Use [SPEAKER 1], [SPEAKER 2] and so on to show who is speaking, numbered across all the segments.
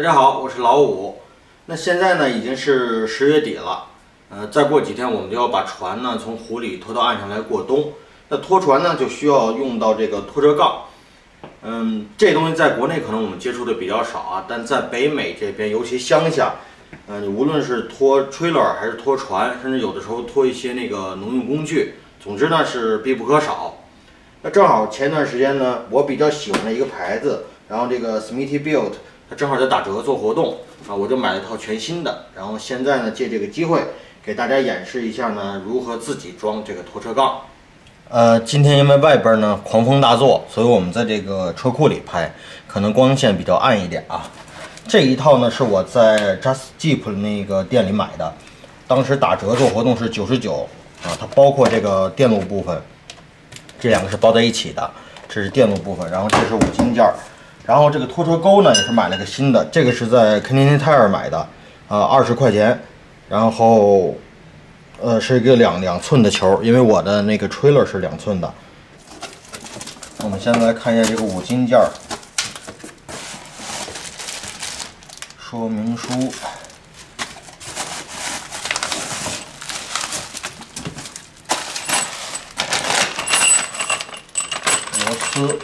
[SPEAKER 1] 大家好，我是老五。那现在呢已经是十月底了，呃，再过几天我们就要把船呢从湖里拖到岸上来过冬。那拖船呢就需要用到这个拖车杠。嗯，这东西在国内可能我们接触的比较少啊，但在北美这边，尤其乡下，呃，你无论是拖 trailer 还是拖船，甚至有的时候拖一些那个农用工具，总之呢是必不可少。那正好前段时间呢，我比较喜欢的一个牌子，然后这个 Smithy Built。它正好在打折做活动啊，我就买了一套全新的。然后现在呢，借这个机会给大家演示一下呢，如何自己装这个拖车杠。呃，今天因为外边呢狂风大作，所以我们在这个车库里拍，可能光线比较暗一点啊。这一套呢是我在 Just Jeep 那个店里买的，当时打折做活动是九十九啊，它包括这个电路部分，这两个是包在一起的，这是电路部分，然后这是五金件儿。然后这个拖车钩呢也是买了个新的，这个是在 c a n a d i Tire 买的，啊，二十块钱。然后，呃，是一个两两寸的球，因为我的那个 trailer 是两寸的。我们现在来看一下这个五金件说明书，螺丝。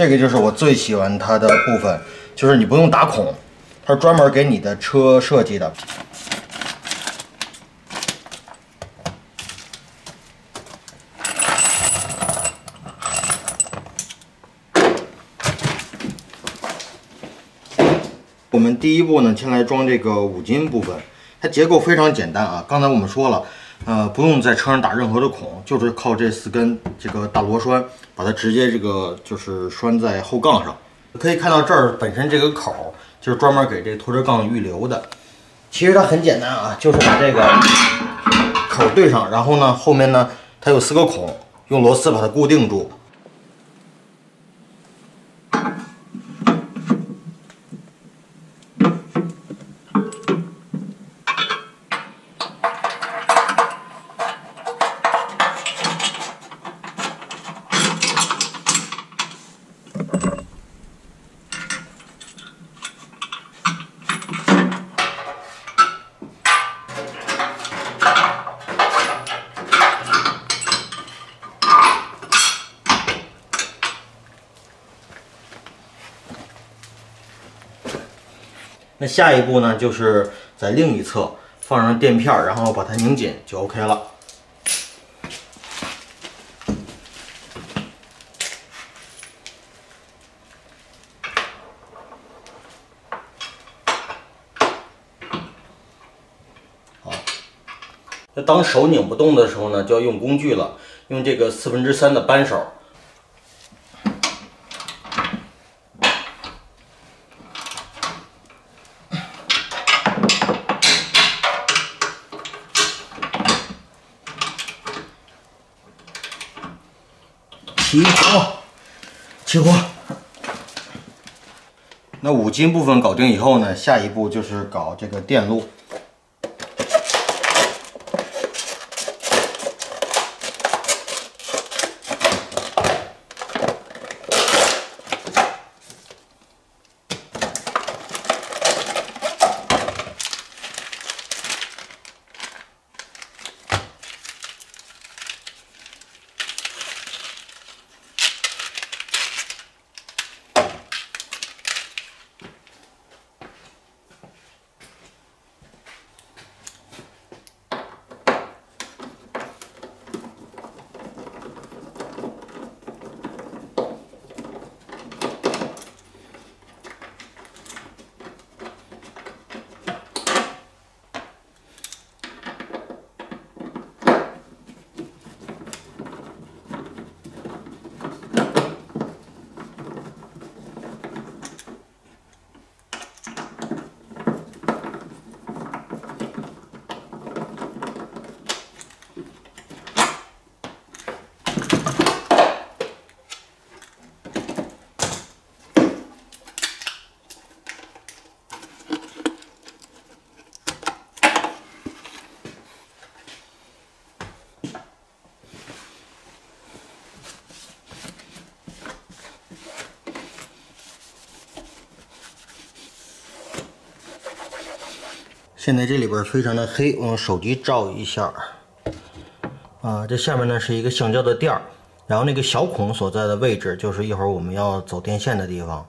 [SPEAKER 1] 这个就是我最喜欢它的部分，就是你不用打孔，它是专门给你的车设计的。我们第一步呢，先来装这个五金部分，它结构非常简单啊。刚才我们说了。呃，不用在车上打任何的孔，就是靠这四根这个大螺栓，把它直接这个就是拴在后杠上。可以看到这儿本身这个口就是专门给这拖车杠预留的。其实它很简单啊，就是把这个口对上，然后呢后面呢它有四个孔，用螺丝把它固定住。那下一步呢，就是在另一侧放上垫片，然后把它拧紧就 OK 了。好，那当手拧不动的时候呢，就要用工具了，用这个四分之三的扳手。起火，起火。那五金部分搞定以后呢，下一步就是搞这个电路。现在这里边非常的黑，我用手机照一下。啊，这下面呢是一个橡胶的垫儿，然后那个小孔所在的位置就是一会儿我们要走电线的地方。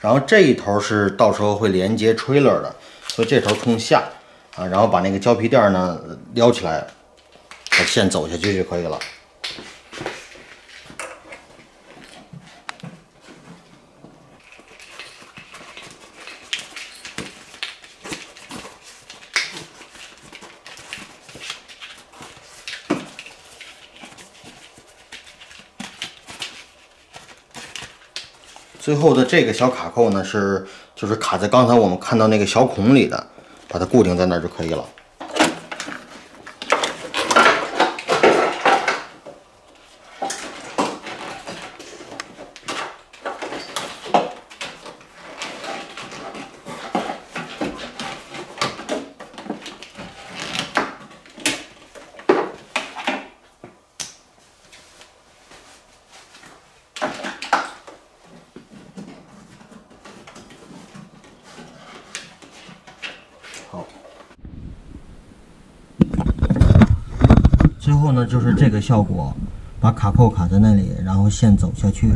[SPEAKER 1] 然后这一头是到时候会连接 trailer 的，所以这头冲下啊，然后把那个胶皮垫呢撩起来，把线走下去就可以了。最后的这个小卡扣呢，是就是卡在刚才我们看到那个小孔里的，把它固定在那儿就可以了。最后呢，就是这个效果，把卡扣卡在那里，然后线走下去。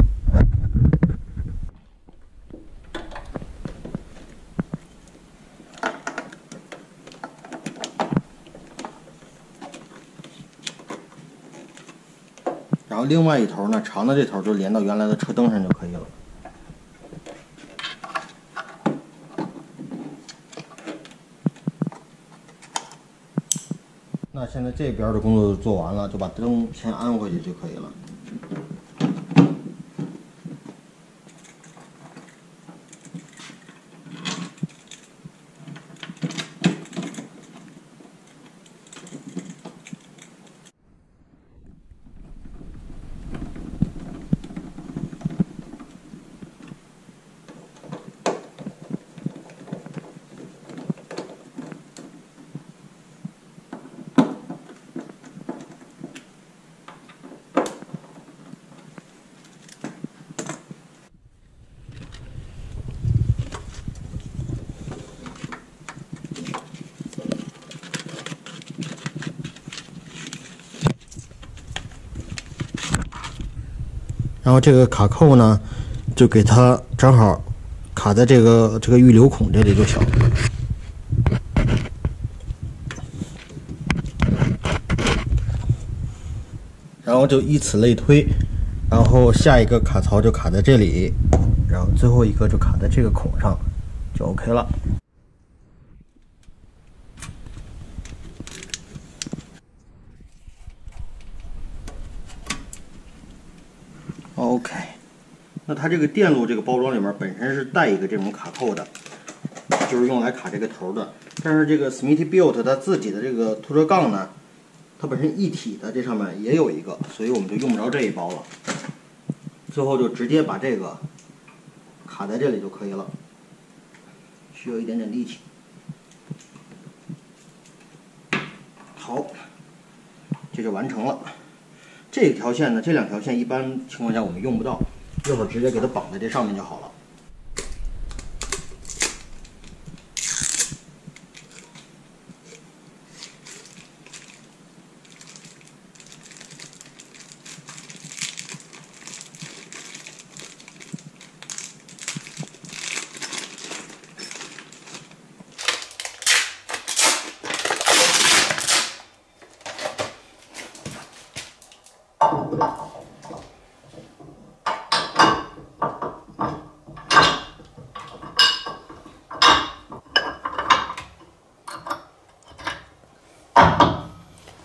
[SPEAKER 1] 然后另外一头呢，长的这头就连到原来的车灯上就可以了。那现在这边的工作做完了，就把灯先安回去就可以了。然后这个卡扣呢，就给它正好卡在这个这个预留孔这里就行。然后就以此类推，然后下一个卡槽就卡在这里，然后最后一个就卡在这个孔上，就 OK 了。OK，那它这个电路这个包装里面本身是带一个这种卡扣的，就是用来卡这个头的。但是这个 Smithybilt 它自己的这个拖车杠呢，它本身一体的，这上面也有一个，所以我们就用不着这一包了。最后就直接把这个卡在这里就可以了，需要一点点力气。好，这就完成了。这条线呢，这两条线一般情况下我们用不到，一会儿直接给它绑在这上面就好了。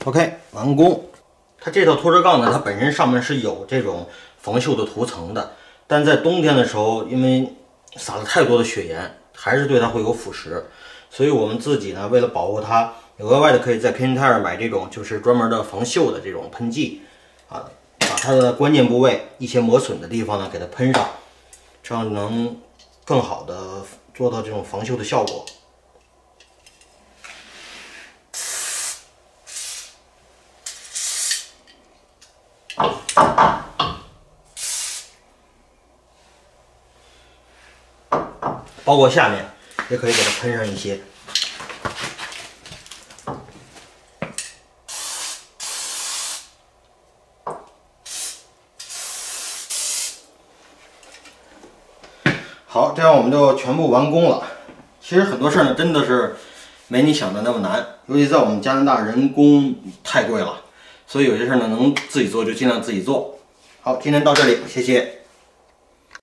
[SPEAKER 1] OK，完工。它这套拖车杠呢，它本身上面是有这种防锈的涂层的，但在冬天的时候，因为撒了太多的雪盐，还是对它会有腐蚀。所以我们自己呢，为了保护它，额外的可以在 k i n t i r e 买这种就是专门的防锈的这种喷剂啊，把它的关键部位一些磨损的地方呢给它喷上，这样能更好的做到这种防锈的效果。包括下面也可以给它喷上一些。好，这样我们就全部完工了。其实很多事儿呢，真的是没你想的那么难，尤其在我们加拿大，人工太贵了，所以有些事儿呢，能自己做就尽量自己做。好，今天到这里，谢谢。